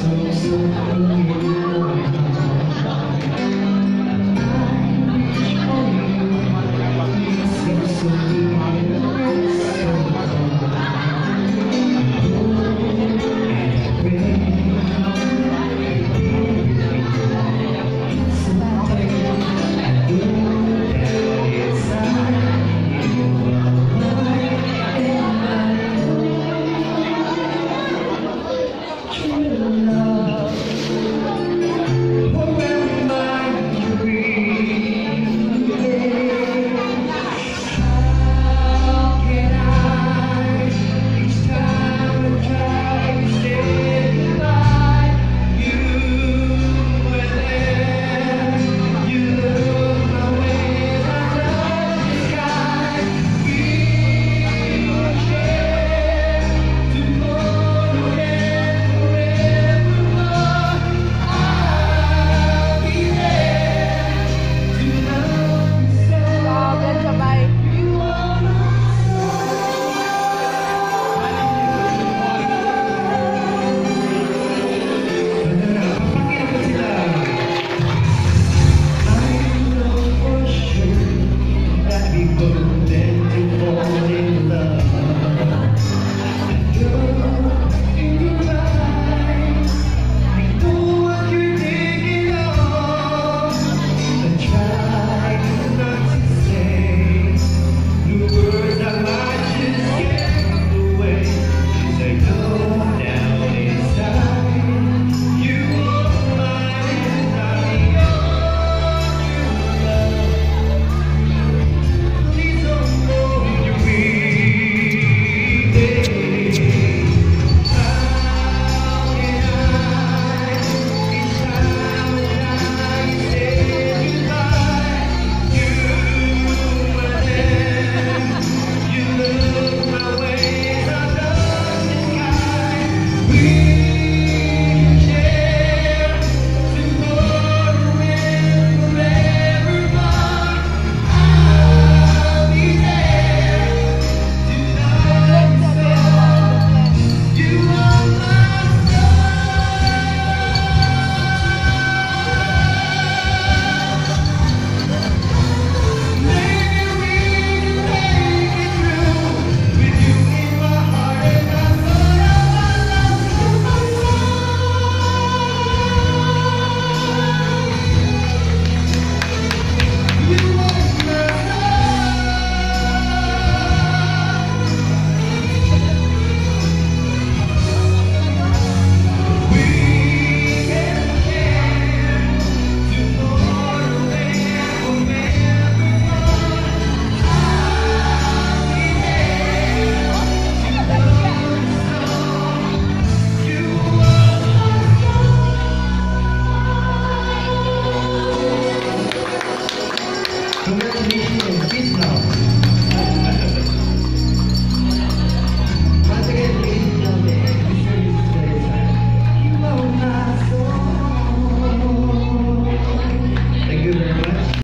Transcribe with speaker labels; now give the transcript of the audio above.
Speaker 1: so, so, okay. Здесь написано